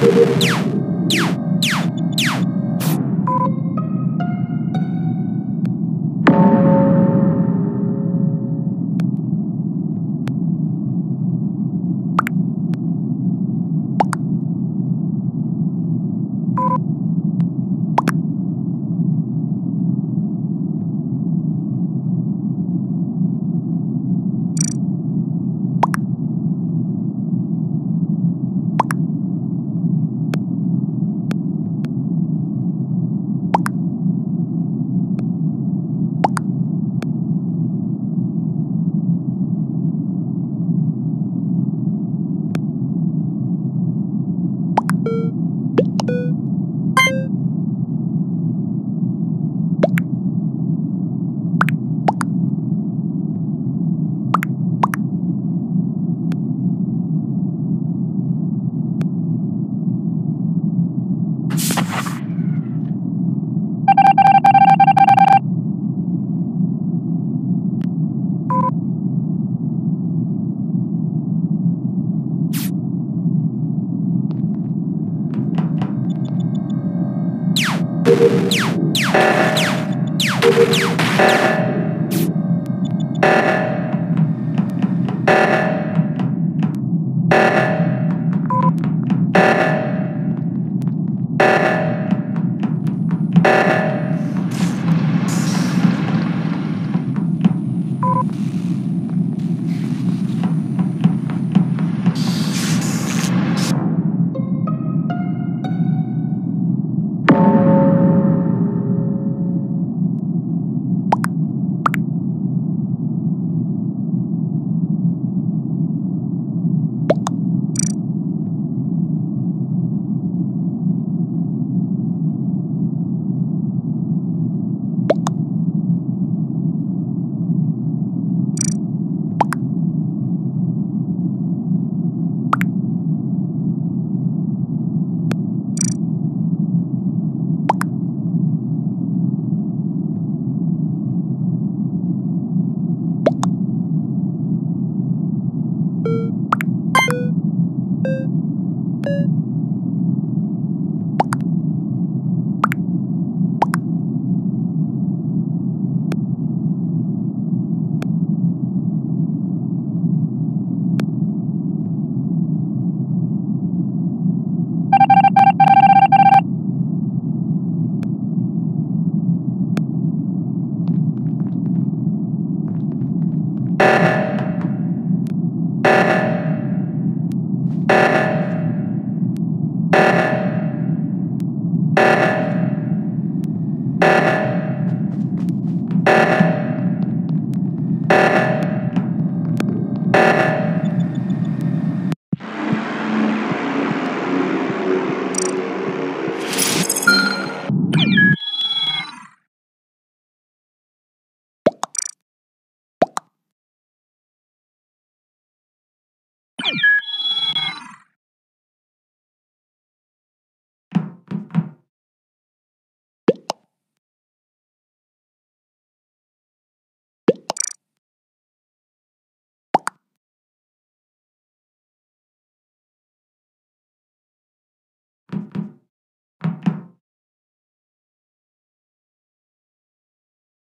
you you